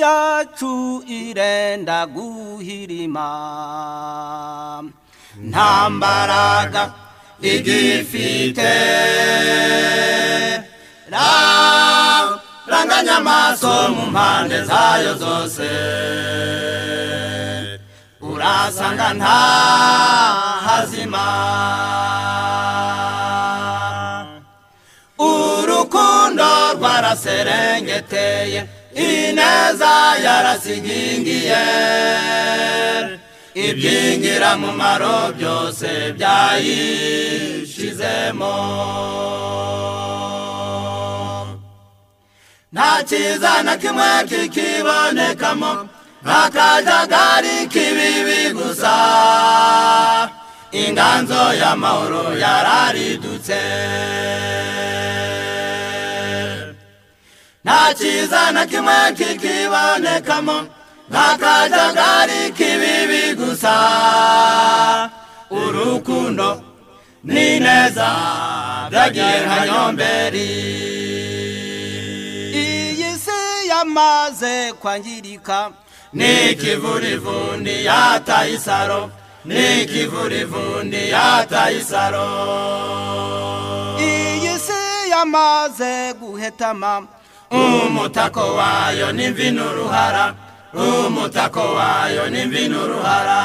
yacu irenda guhirima. Nta mbaraga igifite. Ra- ranganya amaso mu mpande zayo zose. Urasanga nta hazima rwaraserengeteye ineza yarasigingiye ibyingira mu maro byose byayishizemo nta cyiza na kimwe kikibonekamo nk'akajagari k'ibibi gusa. İnganzo y'amahoro yararidutse nta cyiza na kimwe kikibonekamo nk'akajagari k'ibibi gusa urukundo ni neza byagiye nka nyomberi. Iyi si yamaze kwangirika. Ni ikivurivundi yataye isaro ni ikivurivundi yataye isaro iyi si yamaze guhetama. Umutako wayo n'imvi n'uruhara umutako wayo n'imvi n'uruhara